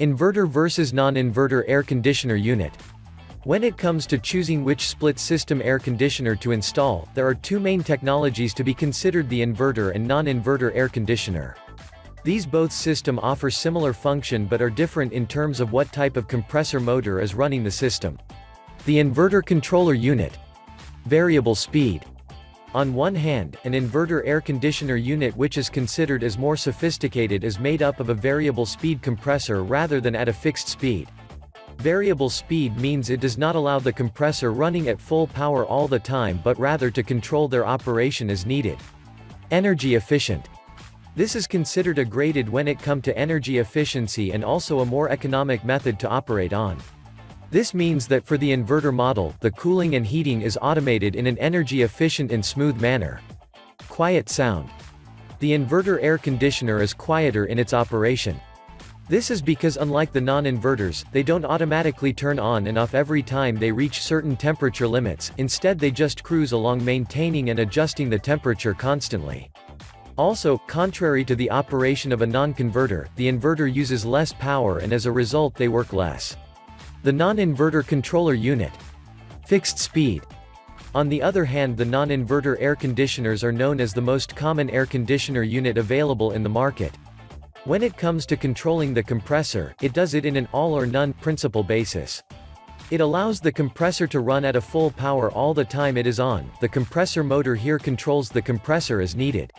Inverter versus non-inverter air conditioner unit. When it comes to choosing which split system air conditioner to install, there are two main technologies to be considered the inverter and non-inverter air conditioner. These both system offer similar function but are different in terms of what type of compressor motor is running the system. The inverter controller unit. Variable speed. On one hand, an inverter air conditioner unit which is considered as more sophisticated is made up of a variable speed compressor rather than at a fixed speed. Variable speed means it does not allow the compressor running at full power all the time but rather to control their operation as needed. Energy efficient. This is considered a graded when it come to energy efficiency and also a more economic method to operate on. This means that for the inverter model, the cooling and heating is automated in an energy-efficient and smooth manner. Quiet sound. The inverter air conditioner is quieter in its operation. This is because unlike the non-inverters, they don't automatically turn on and off every time they reach certain temperature limits, instead they just cruise along maintaining and adjusting the temperature constantly. Also, contrary to the operation of a non-inverter, the inverter uses less power and as a result they work less. The non-inverter controller unit. Fixed speed. On the other hand the non-inverter air conditioners are known as the most common air conditioner unit available in the market. When it comes to controlling the compressor, it does it in an all-or-none principle basis. It allows the compressor to run at a full power all the time it is on, the compressor motor here controls the compressor as needed.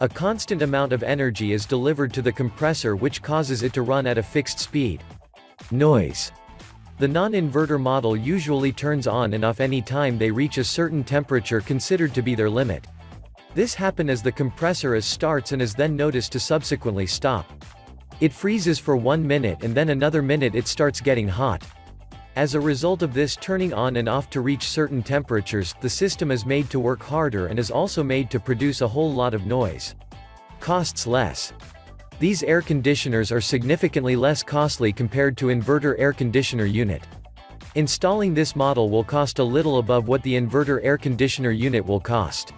A constant amount of energy is delivered to the compressor which causes it to run at a fixed speed. Noise. The non-inverter model usually turns on and off any time they reach a certain temperature considered to be their limit. This happen as the compressor is starts and is then noticed to subsequently stop. It freezes for one minute and then another minute it starts getting hot. As a result of this turning on and off to reach certain temperatures, the system is made to work harder and is also made to produce a whole lot of noise. Costs less. These air conditioners are significantly less costly compared to inverter air conditioner unit. Installing this model will cost a little above what the inverter air conditioner unit will cost.